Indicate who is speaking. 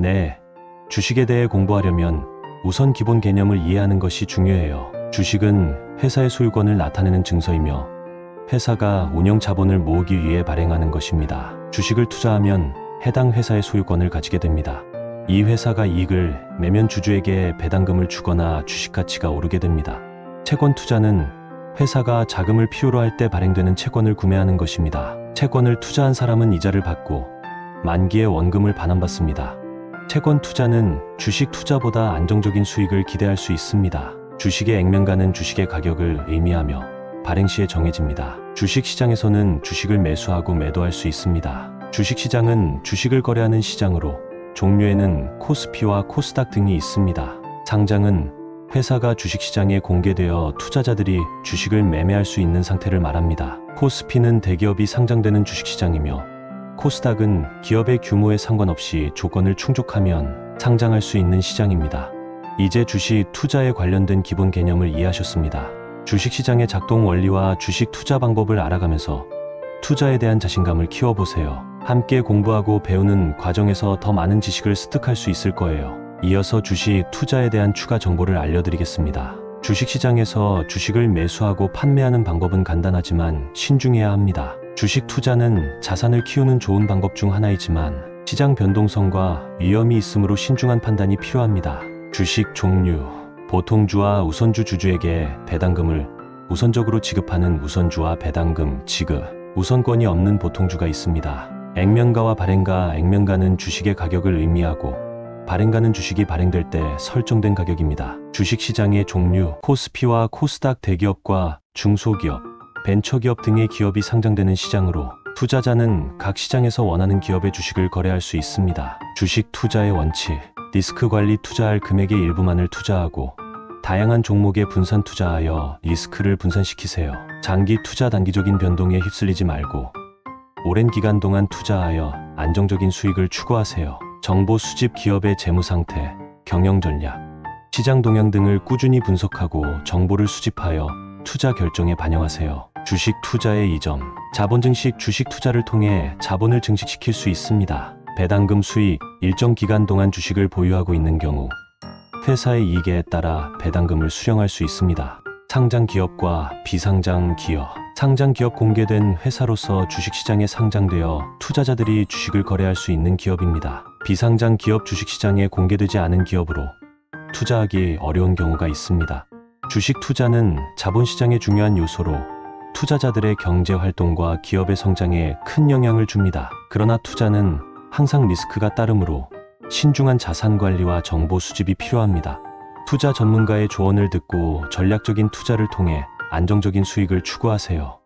Speaker 1: 네. 주식에 대해 공부하려면 우선 기본 개념을 이해하는 것이 중요해요. 주식은 회사의 소유권을 나타내는 증서이며 회사가 운영 자본을 모으기 위해 발행하는 것입니다. 주식을 투자하면 해당 회사의 소유권을 가지게 됩니다. 이 회사가 이익을 내면 주주에게 배당금을 주거나 주식 가치가 오르게 됩니다. 채권 투자는 회사가 자금을 필요로 할 때 발행되는 채권을 구매하는 것입니다. 채권을 투자한 사람은 이자를 받고 만기에 원금을 반환받습니다. 채권 투자는 주식 투자보다 안정적인 수익을 기대할 수 있습니다. 주식의 액면가는 주식의 가격을 의미하며 발행 시에 정해집니다. 주식 시장에서는 주식을 매수하고 매도할 수 있습니다. 주식 시장은 주식을 거래하는 시장으로 종류에는 코스피와 코스닥 등이 있습니다. 상장은 회사가 주식시장에 공개되어 투자자들이 주식을 매매할 수 있는 상태를 말합니다. 코스피는 대기업이 상장되는 주식시장이며 코스닥은 기업의 규모에 상관없이 조건을 충족하면 상장할 수 있는 시장입니다. 이제 주식 투자에 관련된 기본 개념을 이해하셨습니다. 주식시장의 작동 원리와 주식 투자 방법을 알아가면서 투자에 대한 자신감을 키워보세요. 함께 공부하고 배우는 과정에서 더 많은 지식을 습득할 수 있을 거예요. 이어서 주식 투자에 대한 추가 정보를 알려드리겠습니다. 주식시장에서 주식을 매수하고 판매하는 방법은 간단하지만 신중해야 합니다. 주식 투자는 자산을 키우는 좋은 방법 중 하나이지만 시장 변동성과 위험이 있으므로 신중한 판단이 필요합니다. 주식 종류 보통주와 우선주 주주에게 배당금을 우선적으로 지급하는 우선주와 배당금 지급 우선권이 없는 보통주가 있습니다. 액면가와 발행가 액면가는 주식의 가격을 의미하고 발행가는 주식이 발행될 때 설정된 가격입니다. 주식시장의 종류 코스피와 코스닥 대기업과 중소기업 벤처기업 등의 기업이 상장되는 시장으로 투자자는 각 시장에서 원하는 기업의 주식을 거래할 수 있습니다. 주식 투자의 원칙 리스크 관리 투자할 금액의 일부만을 투자하고 다양한 종목에 분산 투자하여 리스크를 분산시키세요. 장기 투자 단기적인 변동에 휩쓸리지 말고 오랜 기간 동안 투자하여 안정적인 수익을 추구하세요. 정보 수집 기업의 재무 상태, 경영 전략, 시장 동향 등을 꾸준히 분석하고 정보를 수집하여 투자 결정에 반영하세요. 주식 투자의 이점. 자본 증식 주식 투자를 통해 자본을 증식시킬 수 있습니다. 배당금 수익, 일정 기간 동안 주식을 보유하고 있는 경우 회사의 이익에 따라 배당금을 수령할 수 있습니다. 상장 기업과 비상장 기업. 상장 기업 공개된 회사로서 주식시장에 상장되어 투자자들이 주식을 거래할 수 있는 기업입니다. 비상장 기업 주식시장에 공개되지 않은 기업으로 투자하기 어려운 경우가 있습니다. 주식 투자는 자본시장의 중요한 요소로 투자자들의 경제 활동과 기업의 성장에 큰 영향을 줍니다. 그러나 투자는 항상 리스크가 따르므로 신중한 자산 관리와 정보 수집이 필요합니다. 투자 전문가의 조언을 듣고 전략적인 투자를 통해 안정적인 수익을 추구하세요.